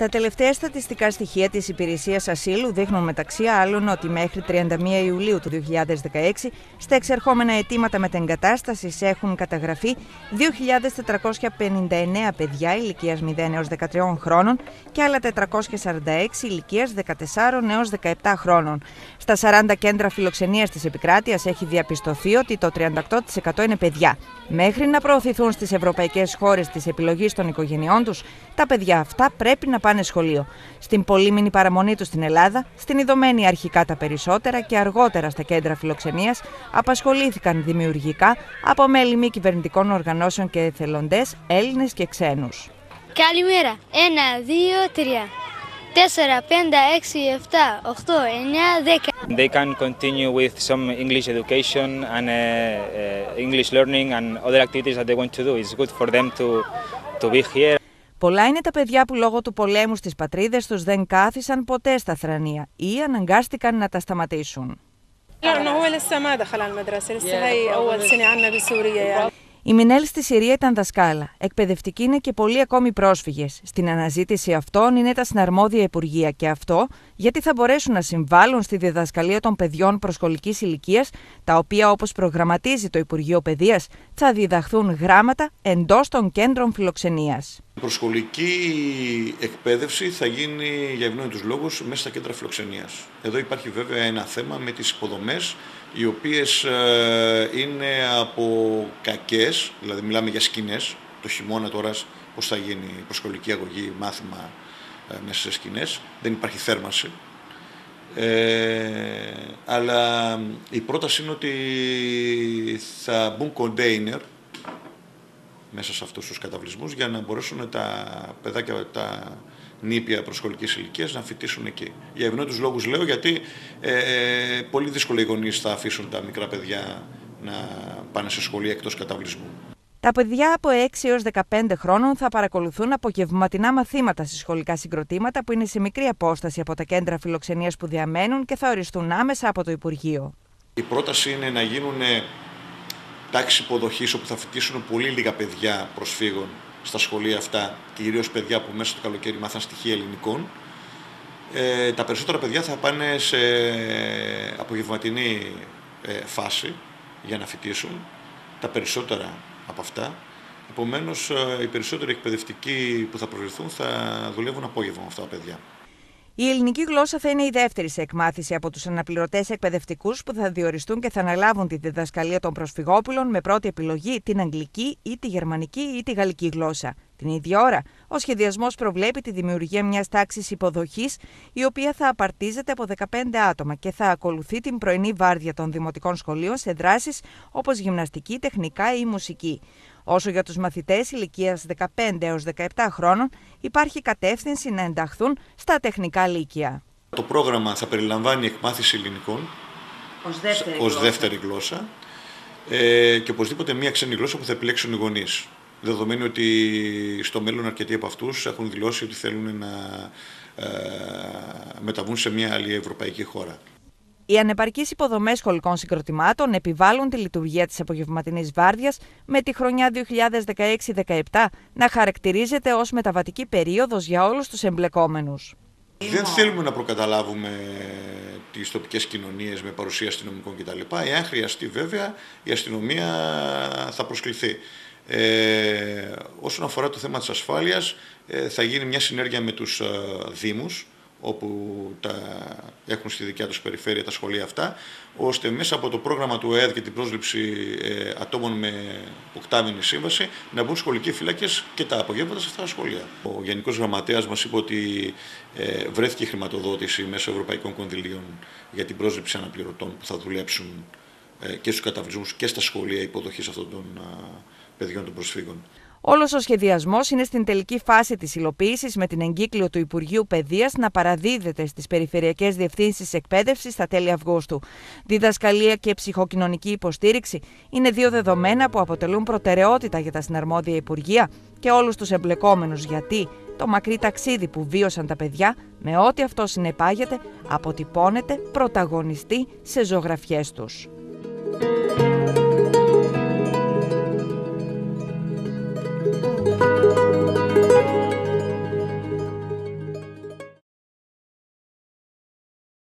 Τα τελευταία στατιστικά στοιχεία της Υπηρεσίας Ασύλου δείχνουν μεταξύ άλλων ότι μέχρι 31 Ιουλίου του 2016 στα εξερχόμενα αιτήματα μετεγκατάστασης έχουν καταγραφεί 2.459 παιδιά ηλικίας 0 έως 13 χρόνων και άλλα 446 ηλικίας 14 έως 17 χρόνων. Στα 40 κέντρα φιλοξενίας της επικράτειας έχει διαπιστωθεί ότι το 38% είναι παιδιά. Μέχρι να προωθηθούν στις ευρωπαϊκές χώρες της επιλογής των οικογενειών τους, τα παιδιά αυτά πρέπει να πάνε σχολείο. Στην πολύμηνη παραμονή τους στην Ελλάδα, στην ειδωμένη αρχικά τα περισσότερα και αργότερα στα κέντρα φιλοξενίας, απασχολήθηκαν δημιουργικά από μέλη μη κυβερνητικών οργανώσεων και εθελοντές, Έλληνες και ξένους. Καλημέρα. Ένα, δύο, τρία. 4, 5, 6, 7, 8, 9, 10. They can continue with some English education and uh, uh, English learning and other activities that they want to do. It's good for them to, to be here. Πολλά είναι τα παιδιά που λόγω του πολέμου στις πατρίδες τους δεν κάθισαν ποτέ στα θρανία ή αναγκάστηκαν να τα σταματήσουν. Η Μινέλ στη Συρία ήταν δασκάλα. Εκπαιδευτική είναι και πολλοί ακόμη πρόσφυγες. Στην αναζήτηση αυτών είναι τα συναρμόδια υπουργεία και αυτό γιατί θα μπορέσουν να συμβάλλουν στη διδασκαλία των παιδιών προσχολική ηλικίας, τα οποία όπως προγραμματίζει το Υπουργείο Παιδείας θα διδαχθούν γράμματα εντός των κέντρων φιλοξενίας. Η προσχολική εκπαίδευση θα γίνει για ευνόητους λόγους μέσα στα κέντρα φιλοξενίας. Εδώ υπάρχει βέβαια ένα θέμα με τις υποδομές οι οποίες ε, είναι από κακές, δηλαδή μιλάμε για σκηνές, το χειμώνα τώρα πώς θα γίνει η προσχολική αγωγή, μάθημα ε, μέσα σε σκηνές, δεν υπάρχει θέρμανση. Ε, αλλά η πρόταση είναι ότι θα μπουν κοντέινερ μέσα σε αυτούς τους καταβλισμούς για να μπορέσουν τα παιδάκια, τα νήπια προσχολικής ηλικίας να φοιτήσουν εκεί. Για ευνόητους λόγους λέω γιατί ε, ε, πολύ δύσκολα οι γονείς θα αφήσουν τα μικρά παιδιά να πάνε σε σχολεία εκτός καταβλισμού. Τα παιδιά από 6 έως 15 χρόνων θα παρακολουθούν απογευματινά μαθήματα σε σχολικά συγκροτήματα που είναι σε μικρή απόσταση από τα κέντρα φιλοξενίας που διαμένουν και θα οριστούν άμεσα από το Υπουργείο. Η πρόταση είναι να γίνουν τάξη υποδοχής όπου θα φοιτήσουν πολύ λίγα παιδιά προσφύγων στα σχολεία αυτά, κυρίως παιδιά που μέσα στο καλοκαίρι μάθαν στοιχεία ελληνικών. Ε, τα περισσότερα παιδιά θα πάνε σε απογευματινή ε, φάση για να φοιτήσουν. Τα περισσότερα από αυτά. Επομένως, ε, οι περισσότεροι εκπαιδευτικοί που θα προβληθούν θα δουλεύουν απόγευμα με αυτά τα παιδιά. Η ελληνική γλώσσα θα είναι η δεύτερη σε εκμάθηση από τους αναπληρωτές εκπαιδευτικούς που θα διοριστούν και θα αναλάβουν τη διδασκαλία των προσφυγόπουλων με πρώτη επιλογή την αγγλική ή τη γερμανική ή τη γαλλική γλώσσα. Την ίδια ώρα, ο σχεδιασμός προβλέπει τη δημιουργία μιας τάξης υποδοχής, η οποία θα απαρτίζεται από 15 άτομα και θα ακολουθεί την πρωινή βάρδια των δημοτικών σχολείων σε δράσεις όπως γυμναστική, τεχνικά ή μουσική. Όσο για τους μαθητές ηλικίας 15 έως 17 χρόνων υπάρχει κατεύθυνση να ενταχθούν στα τεχνικά λύκεια. Το πρόγραμμα θα περιλαμβάνει εκμάθηση ελληνικών ως δεύτερη, ως γλώσσα. δεύτερη γλώσσα ε, και οπωσδήποτε μία ξένη γλώσσα που θα επιλέξουν οι γονείς. Δεδομένου ότι στο μέλλον αρκετοί από αυτούς έχουν δηλώσει ότι θέλουν να ε, μεταβούν σε μια άλλη ευρωπαϊκή χώρα. Οι ανεπαρκείς υποδομές σχολικών συγκροτημάτων επιβάλλουν τη λειτουργία της απογευματινής βάρδιας με τη χρονιά 2016-17 να χαρακτηρίζεται ως μεταβατική περίοδος για όλους τους εμπλεκόμενους. Δεν θέλουμε να προκαταλάβουμε τις τοπικές κοινωνίες με παρουσία αστυνομικών κτλ. Εάν χρειαστεί βέβαια η αστυνομία θα προσκληθεί. Ε, όσον αφορά το θέμα της ασφάλειας ε, θα γίνει μια συνέργεια με τους ε, Δήμους όπου τα έχουν στη δικιά τους περιφέρεια τα σχολεία αυτά, ώστε μέσα από το πρόγραμμα του ΕΕΔ και την πρόσληψη ε, ατόμων με οκτάμινη σύμβαση να μπουν σχολικοί φύλακες και τα απογεύματα σε αυτά τα σχολεία. Ο Γενικός Γραμματέας μας είπε ότι ε, βρέθηκε χρηματοδότηση μέσω ευρωπαϊκών κονδυλίων για την πρόσληψη αναπληρωτών που θα δουλέψουν ε, και στους καταβλισμούς και στα σχολεία υποδοχής αυτών των παιδιών των προσφύγων. Όλος ο σχεδιασμός είναι στην τελική φάση της υλοποίησης με την εγκύκλιο του Υπουργείου Παιδείας να παραδίδεται στις Περιφερειακές Διευθύνσεις Εκπαίδευσης στα τέλη Αυγούστου. Διδασκαλία και ψυχοκοινωνική υποστήριξη είναι δύο δεδομένα που αποτελούν προτεραιότητα για τα συναρμόδια Υπουργεία και όλους τους εμπλεκόμενους, γιατί το μακρύ ταξίδι που βίωσαν τα παιδιά, με ό,τι αυτό συνεπάγεται, αποτυπώνεται πρωταγωνιστή σε ζωγραφιές τους.